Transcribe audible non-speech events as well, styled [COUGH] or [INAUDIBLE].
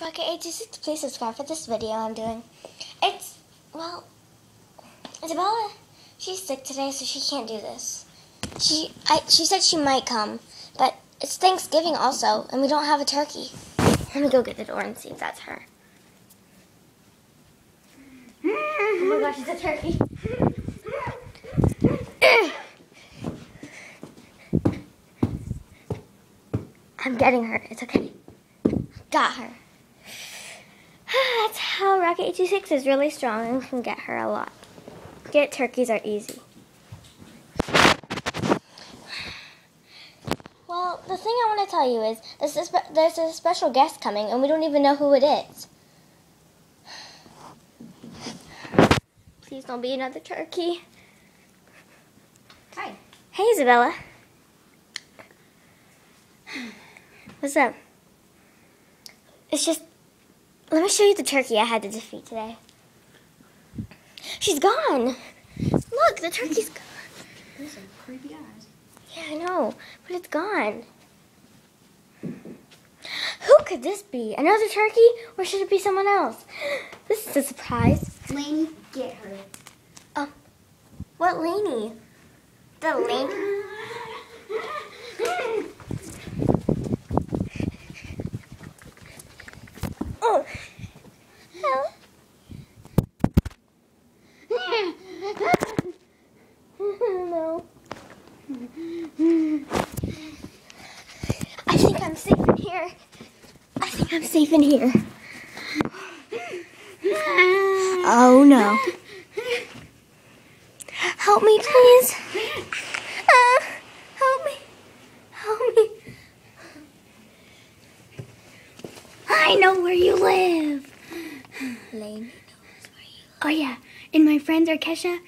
Rocket 86, please subscribe for this video I'm doing. It's, well, Isabella, she's sick today, so she can't do this. She, I, she said she might come, but it's Thanksgiving also, and we don't have a turkey. Let me go get the door and see if that's her. Oh my gosh, it's a turkey. I'm getting her. It's okay. Got her. Rocket 86 is really strong and can get her a lot. Get turkeys are easy. Well, the thing I want to tell you is there's a, spe- there's a special guest coming and we don't even know who it is. Please don't be another turkey. Hi. Hey, Isabella. What's up? It's just, let me show you the turkey I had to defeat today. She's gone. Look, the turkey's gone. There's some creepy eyes. Yeah, I know, but it's gone. Who could this be? Another turkey, or should it be someone else? [GASPS] This is a surprise. Lanie, get her. Um, what Lanie? The Lanie? Oh. Help. No. I think I'm safe in here. I think I'm safe in here. Oh no. Help me, please. Uh, help me. Help me. I know where you live. Lane knows where you live. Oh yeah, and my friends are Kesha